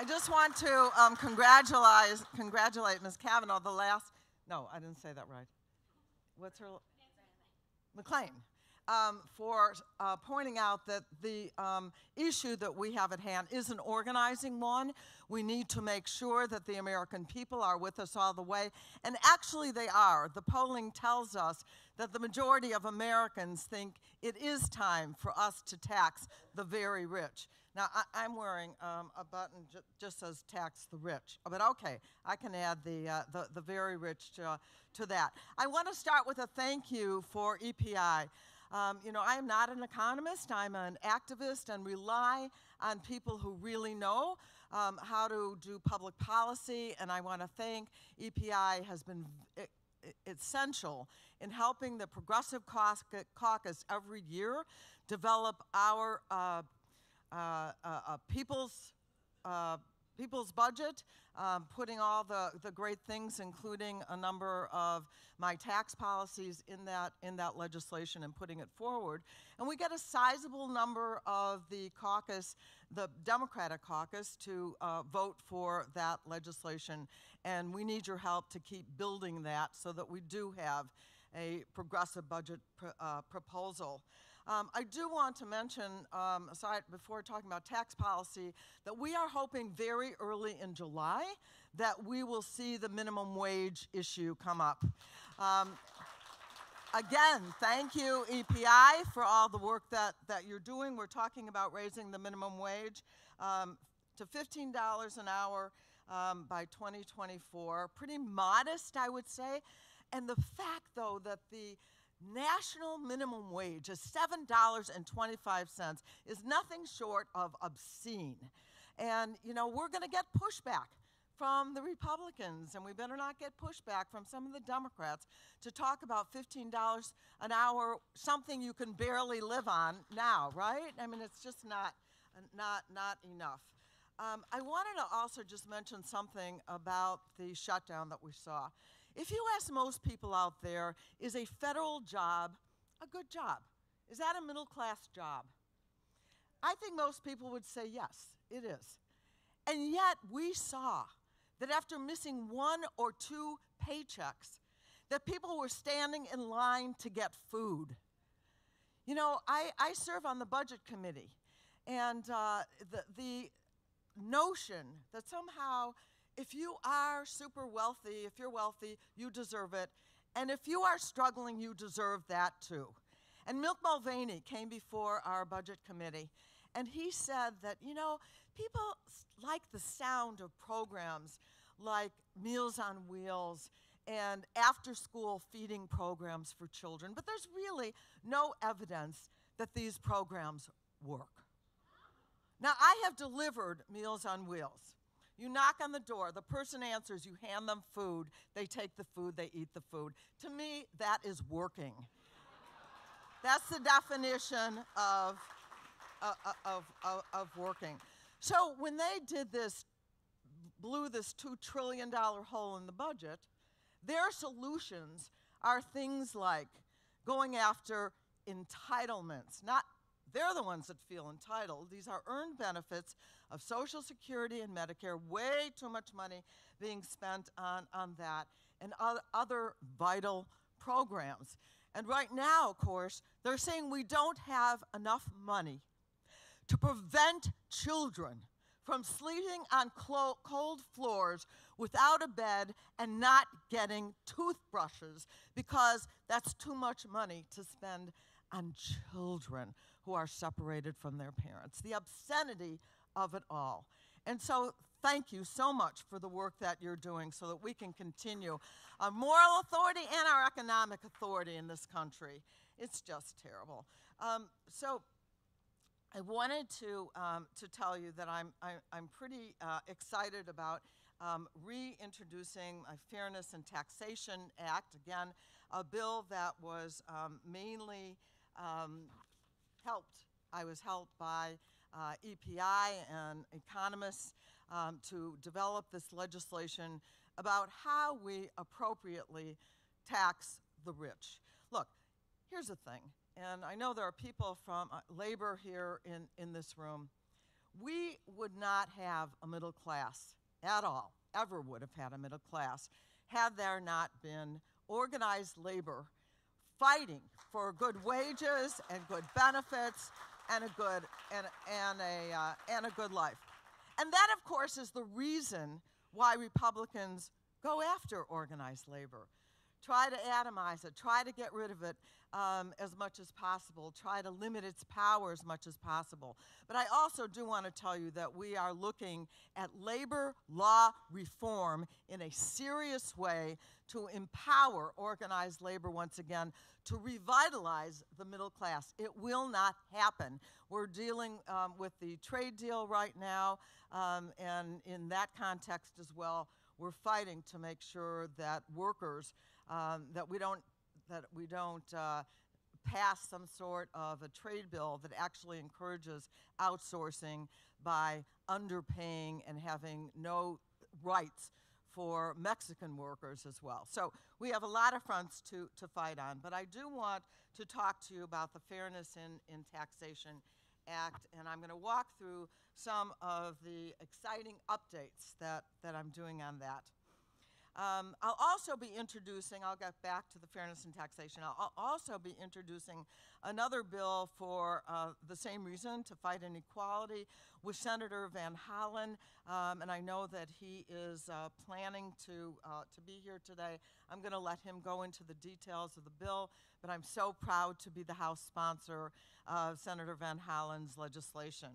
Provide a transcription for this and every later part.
I just want to um, congratulate, congratulate Ms. Kavanaugh, the last, no, I didn't say that right. What's her? McLean. Um, for uh, pointing out that the um, issue that we have at hand is an organizing one. We need to make sure that the American people are with us all the way. And actually, they are. The polling tells us that the majority of Americans think it is time for us to tax the very rich. Now, I, am wearing um, a button ju just says tax the rich, but okay, I can add the, uh, the, the, very rich to, to that. I want to start with a thank you for EPI. Um, you know, I am not an economist, I'm an activist and rely on people who really know um, how to do public policy, and I want to thank EPI has been essential in helping the Progressive Caucus every year develop our uh, uh, uh, uh people's uh, people's budget, um, putting all the, the great things, including a number of my tax policies in that, in that legislation and putting it forward. And we get a sizable number of the caucus, the Democratic caucus, to uh, vote for that legislation. And we need your help to keep building that so that we do have a progressive budget pr uh, proposal. Um, I do want to mention, um, aside before talking about tax policy, that we are hoping very early in July that we will see the minimum wage issue come up. Um, again, thank you, EPI, for all the work that, that you're doing. We're talking about raising the minimum wage um, to $15 an hour um, by 2024. Pretty modest, I would say. And the fact, though, that the national minimum wage of $7.25 is nothing short of obscene. And, you know, we're going to get pushback from the Republicans, and we better not get pushback from some of the Democrats to talk about $15 an hour, something you can barely live on now, right? I mean, it's just not, not, not enough. Um, I wanted to also just mention something about the shutdown that we saw. If you ask most people out there, is a federal job a good job? Is that a middle class job? I think most people would say yes, it is. And yet we saw that after missing one or two paychecks, that people were standing in line to get food. You know, I, I serve on the budget committee, and uh, the, the notion that somehow if you are super wealthy, if you're wealthy, you deserve it. And if you are struggling, you deserve that too. And Mick Mulvaney came before our budget committee, and he said that, you know, people like the sound of programs like Meals on Wheels and after school feeding programs for children, but there's really no evidence that these programs work. Now, I have delivered Meals on Wheels. You knock on the door, the person answers, you hand them food, they take the food, they eat the food. To me, that is working. That's the definition of, uh, uh, of, of, of working. So when they did this, blew this $2 trillion hole in the budget, their solutions are things like going after entitlements, not they're the ones that feel entitled. These are earned benefits of Social Security and Medicare, way too much money being spent on, on that and other vital programs. And right now, of course, they're saying we don't have enough money to prevent children from sleeping on cold floors without a bed and not getting toothbrushes because that's too much money to spend on children who are separated from their parents. The obscenity of it all. And so, thank you so much for the work that you're doing so that we can continue our moral authority and our economic authority in this country. It's just terrible. Um, so, I wanted to, um, to tell you that I'm, I, am i am pretty uh, excited about um, reintroducing a Fairness in Taxation Act, again, a bill that was um, mainly um, helped. I was helped by uh, EPI and economists um, to develop this legislation about how we appropriately tax the rich. Look, here's the thing, and I know there are people from uh, labor here in, in this room. We, would not have a middle class at all, ever would have had a middle class, had there not been organized labor fighting for good wages and good benefits and a good and, and a uh, and a good life. And that, of course, is the reason why Republicans go after organized labor. Try to atomize it, try to get rid of it um, as much as possible, try to limit its power as much as possible. But I also do want to tell you that we are looking at labor law reform in a serious way to empower organized labor once again, to revitalize the middle class. It will not happen. We're dealing um, with the trade deal right now, um, and in that context as well, we're fighting to make sure that workers, um, that we don't that we don't uh, pass some sort of a trade bill that actually encourages outsourcing by underpaying and having no rights for Mexican workers as well. So we have a lot of fronts to, to fight on, but I do want to talk to you about the Fairness in, in Taxation Act, and I'm going to walk through some of the exciting updates that, that I'm doing on that. Um, I'll also be introducing, I'll get back to the fairness in taxation, I'll, also be introducing another bill for uh, the same reason, to fight inequality, with Senator Van Hollen, um, and I know that he is uh, planning to, uh, to be here today. I'm going to let him go into the details of the bill, but I'm so proud to be the House sponsor of Senator Van Hollen's legislation.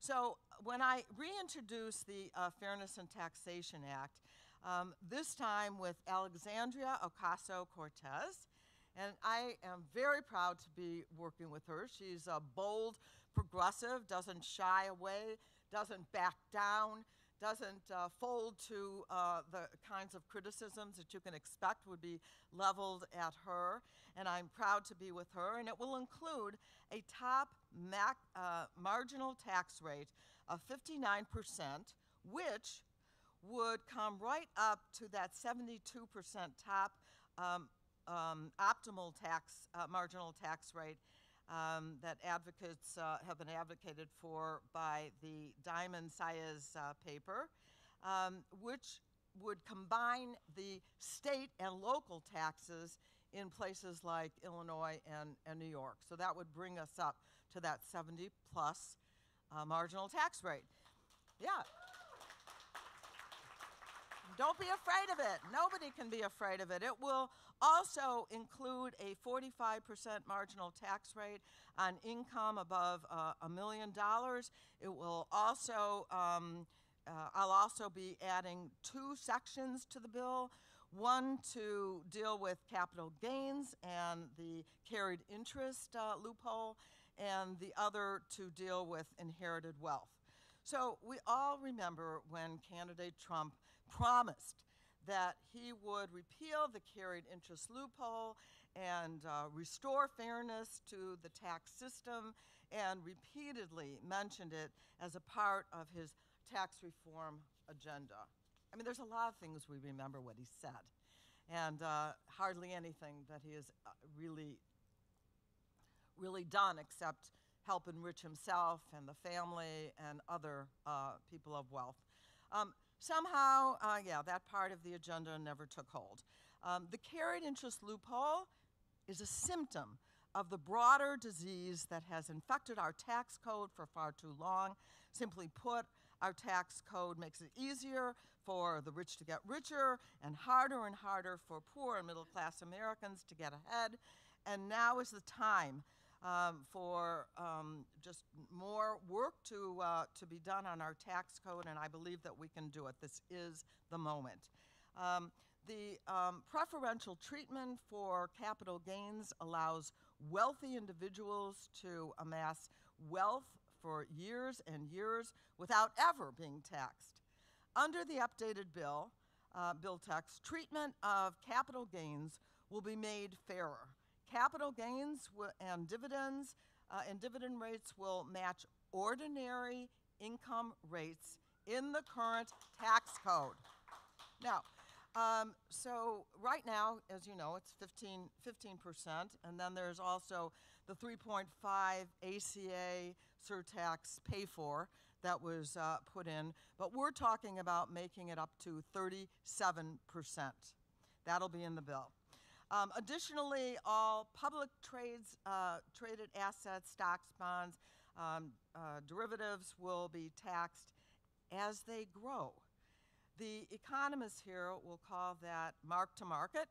So when I reintroduce the uh, Fairness in Taxation Act, um, this time with Alexandria Ocasio Cortez. And I am very proud to be working with her. She's a bold progressive, doesn't shy away, doesn't back down, doesn't uh, fold to uh, the kinds of criticisms that you can expect would be leveled at her. And I'm proud to be with her. And it will include a top uh, marginal tax rate of 59%, which would come right up to that 72% top um, um, optimal tax, uh, marginal tax rate um, that advocates uh, have been advocated for by the Diamond Saez uh, paper, um, which would combine the state and local taxes in places like Illinois and, and New York. So that would bring us up to that 70 plus uh, marginal tax rate. Yeah. Don't be afraid of it. Nobody can be afraid of it. It will also include a 45% marginal tax rate on income above uh, a uh, million dollars. It will also, um, uh, I'll also be adding two sections to the bill. One to deal with capital gains and the carried interest uh, loophole, and the other to deal with inherited wealth. So we all remember when candidate Trump promised that he would repeal the carried interest loophole and uh, restore fairness to the tax system and repeatedly mentioned it as a part of his tax reform agenda. I mean, there's a lot of things we remember what he said, and uh, hardly anything that he has uh, really, really done except help enrich himself and the family and other uh, people of wealth. Um, Somehow, uh, yeah, that part of the agenda never took hold. Um, the carried interest loophole is a symptom of the broader disease that has infected our tax code for far too long. Simply put, our tax code makes it easier for the rich to get richer and harder and harder for poor and middle class Americans to get ahead. And now is the time um, for um, just more work to, uh, to be done on our tax code, and I believe that we can do it. This is the moment. Um, the um, preferential treatment for capital gains allows wealthy individuals to amass wealth for years and years without ever being taxed. Under the updated bill, uh, bill text, treatment of capital gains will be made fairer. Capital gains and dividends uh, and dividend rates will match ordinary income rates in the current tax code. Now, um, so right now, as you know, it's 15, 15%, and then there's also the 3.5 ACA surtax pay for that was uh, put in, but we're talking about making it up to 37%. That'll be in the bill. Um, additionally, all public trades, uh, traded assets, stocks, bonds, um, uh, derivatives will be taxed as they grow. The economists here will call that mark to market,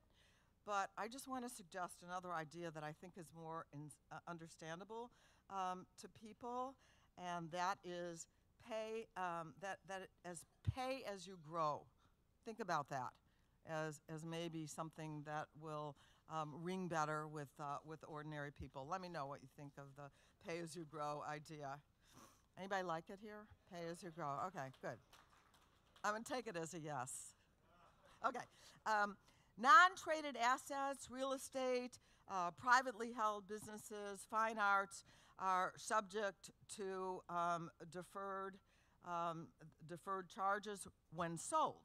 but I just want to suggest another idea that I think is more in, uh, understandable um, to people, and that is pay um, that that as pay as you grow. Think about that as as maybe something that will um, ring better with uh, with ordinary people. Let me know what you think of the pay as you grow idea. Anybody like it here? Pay as you grow. Okay, good. I'm gonna take it as a yes. Okay. Um, non-traded assets, real estate, uh, privately held businesses, fine arts are subject to um, deferred um, deferred charges when sold.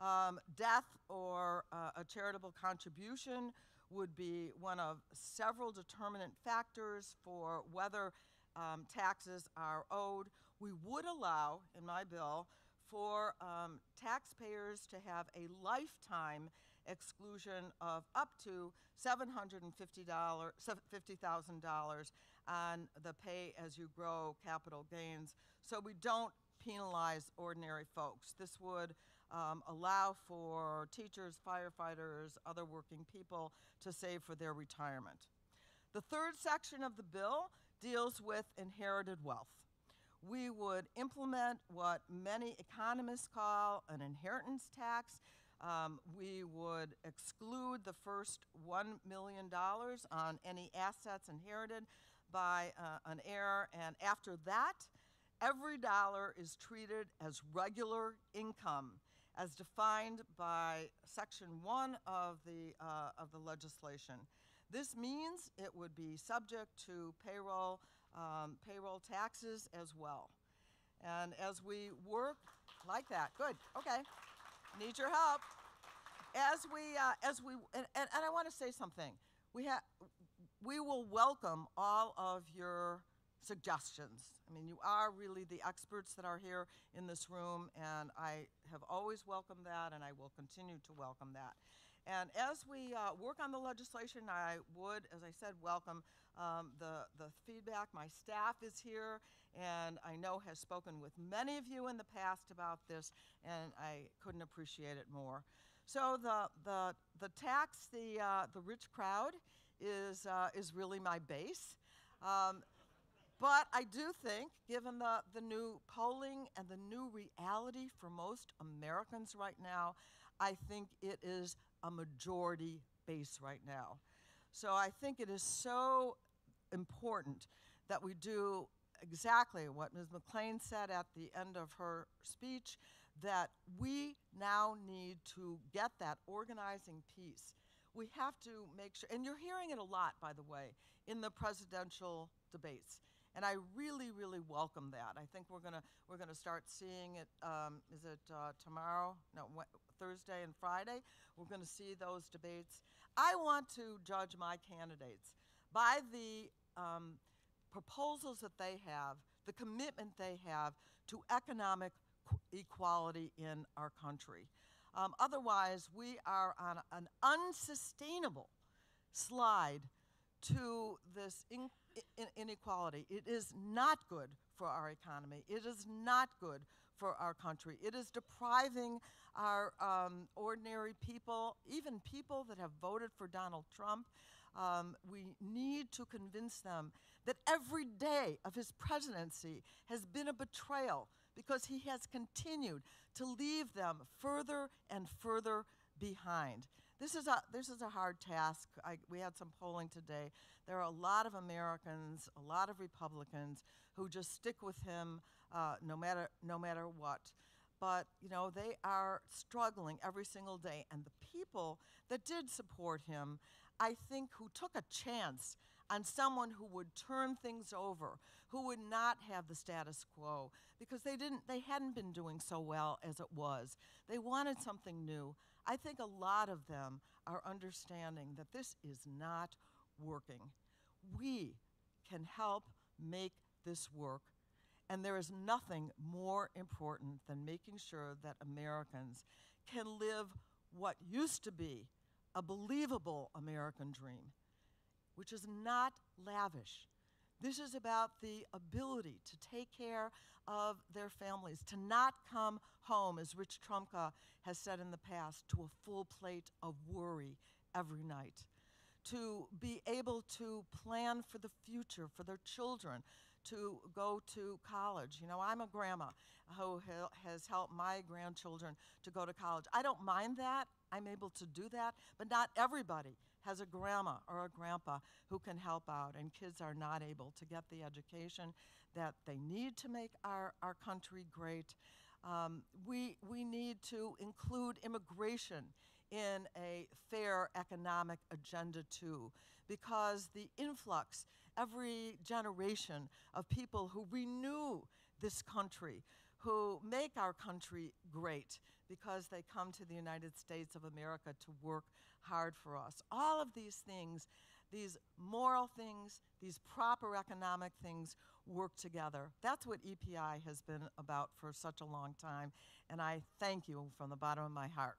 Um, death or uh, a charitable contribution would be one of several determinant factors for whether um, taxes are owed. We would allow, in my bill, for um, taxpayers to have a lifetime exclusion of up to $750,000 on the pay as you grow capital gains so we don't penalize ordinary folks. This would um, allow for teachers, firefighters, other working people to save for their retirement. The third section of the bill deals with inherited wealth. We would implement what many economists call an inheritance tax. Um, we would exclude the first $1 million on any assets inherited by uh, an heir, and after that, every dollar is treated as regular income as defined by Section 1 of the, uh, of the legislation. This means it would be subject to payroll, um, payroll taxes as well. And as we work like that, good, okay, need your help. As we, uh, as we, and, and, and I want to say something. We have, we will welcome all of your suggestions. I mean, you are really the experts that are here in this room, and I have always welcomed that, and I will continue to welcome that. And as we uh, work on the legislation, I would, as I said, welcome um, the, the feedback. My staff is here, and I know has spoken with many of you in the past about this, and I couldn't appreciate it more. So the, the, the tax, the, uh, the rich crowd, is, uh, is really my base. Um, but I do think, given the, the new polling and the new reality for most Americans right now, I think it is a majority base right now. So I think it is so important that we do exactly what Ms. McLean said at the end of her speech, that we now need to get that organizing piece. We have to make sure, and you're hearing it a lot, by the way, in the presidential debates. And I really, really welcome that. I think we're gonna we're gonna start seeing it. Um, is it uh, tomorrow? No, Thursday and Friday. We're gonna see those debates. I want to judge my candidates by the um, proposals that they have, the commitment they have to economic equality in our country. Um, otherwise, we are on an unsustainable slide to this in, in, inequality. It is not good for our economy. It is not good for our country. It is depriving our um, ordinary people, even people that have voted for Donald Trump. Um, we need to convince them that every day of his presidency has been a betrayal because he has continued to leave them further and further behind. This is a, this is a hard task. I, we had some polling today. There are a lot of Americans, a lot of Republicans who just stick with him uh, no, matter, no matter what. But, you know, they are struggling every single day. And the people that did support him, I think, who took a chance on someone who would turn things over, who would not have the status quo, because they didn't they hadn't been doing so well as it was. They wanted something new. I think a lot of them are understanding that this is not working. We can help make this work. And there is nothing more important than making sure that Americans can live what used to be a believable American dream, which is not lavish. This is about the ability to take care of their families, to not come home, as Rich Trumka has said in the past, to a full plate of worry every night, to be able to plan for the future for their children, to go to college. You know, I'm a grandma who has helped my grandchildren to go to college. I don't mind that. I'm able to do that, but not everybody has a grandma or a grandpa who can help out, and kids are not able to get the education that they need to make our, our country great. Um, we, we need to include immigration in a fair economic agenda too, because the influx every generation of people who renew this country, who make our country great because they come to the United States of America to work hard for us. All of these things, these moral things, these proper economic things work together. That's what EPI has been about for such a long time, and I thank you from the bottom of my heart.